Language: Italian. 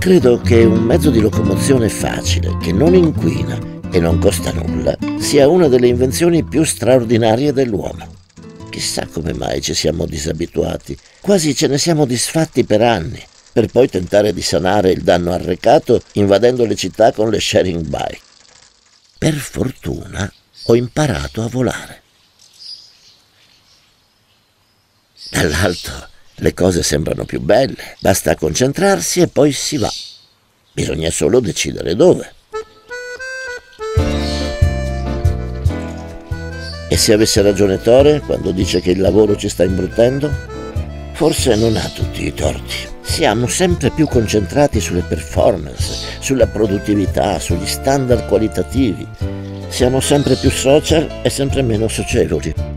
Credo che un mezzo di locomozione facile, che non inquina e non costa nulla, sia una delle invenzioni più straordinarie dell'uomo. Chissà come mai ci siamo disabituati, quasi ce ne siamo disfatti per anni, per poi tentare di sanare il danno arrecato invadendo le città con le sharing bike. Per fortuna ho imparato a volare. Dall'alto le cose sembrano più belle, basta concentrarsi e poi si va. Bisogna solo decidere dove. E se avesse ragione Tore quando dice che il lavoro ci sta imbruttendo? Forse non ha tutti i torti. Siamo sempre più concentrati sulle performance, sulla produttività, sugli standard qualitativi. Siamo sempre più social e sempre meno socievoli.